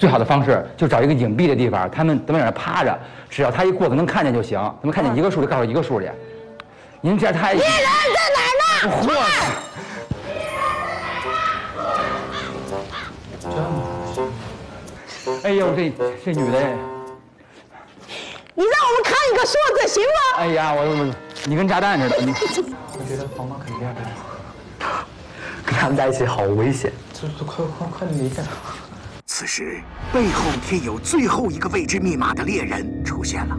最好的方式就找一个隐蔽的地方，他们都在那趴着，只要他一过去能看见就行。他们看见一个数就告诉一个数去。您这太……猎人在哪儿呢？嚯！哎呦，这这女的，你让我们看一个数字行吗？哎呀，我我你跟炸弹似的，你我觉得黄妈肯定要跟跟他们在一起好危险。这这快快快离开！此时，背后贴有最后一个未知密码的猎人出现了。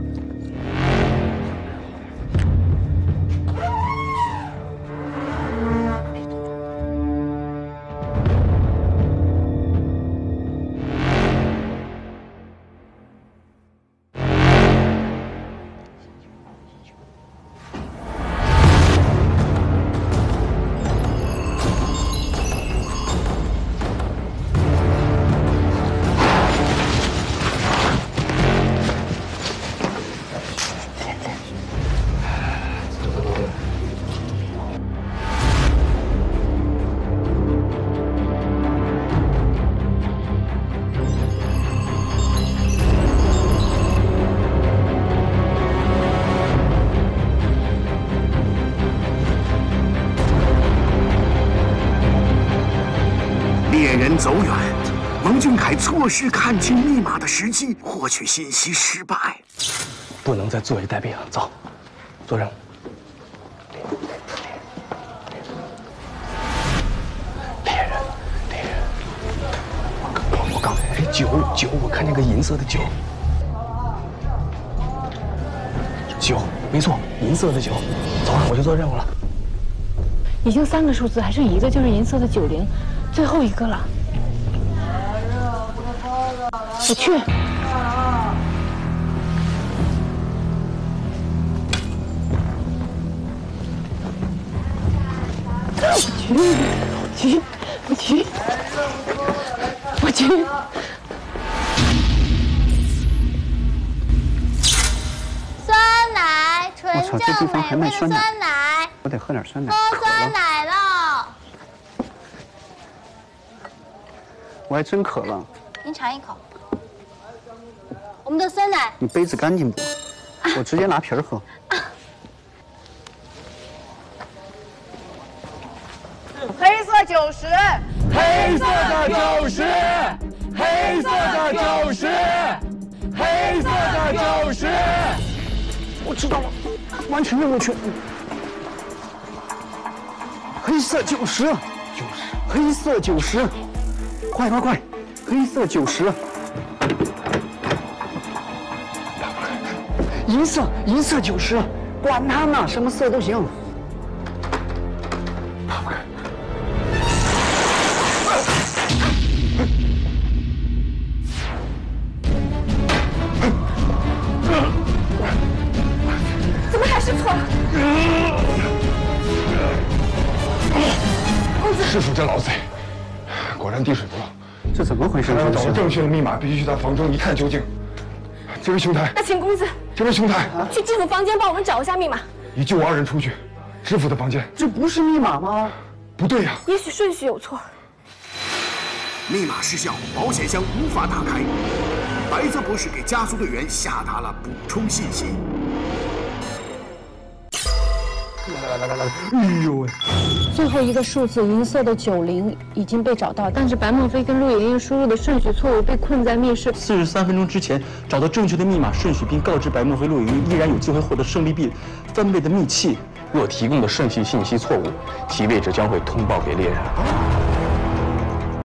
猎人走远，王俊凯错失看清密码的时机，获取信息失败。不能再坐以待毙了，走，做任务。猎人，猎人，我刚我我刚哎酒酒，我看见个银色的酒，酒没错，银色的酒。走了，我去做任务了。已经三个数字，还剩一个，就是银色的九零，最后一个了。我去。我去，我去，我去，我去。酸奶，纯我操这地正方还美味的卖酸奶，我得喝点酸奶。喝，酸奶了。我还真渴了。您尝一口，我们的酸奶你杯子干净不？我直接拿瓶儿喝。黑色九十，黑色的九十，黑色的九十，黑色的九十。我知道了，完成任务去。黑色九十，九十，黑色九十，快快快，黑色九十。银色，银色九十，管他呢，什么色都行。怎么还是错了？师傅这老贼，果然滴水不漏。这怎么回事？要找到正确的密码，必须去他房中一探究竟。这位兄台，那请公子这位兄台，去知府房间帮我们找一下密码，你救我二人出去，知府的房间这不是密码吗？不对呀、也许顺序有错。密码失效，保险箱无法打开。白泽博士给加速队员下达了补充信息。来来来来，哎呦喂！最后一个数字银色的九零已经被找到，但是白墨飞跟陆莹莹输入的顺序错误，被困在密室。四十三分钟之前找到正确的密码顺序，并告知白墨飞、陆莹莹，依然有机会获得胜利币翻倍的密器。若提供的顺序信息错误，其位置将会通报给猎人。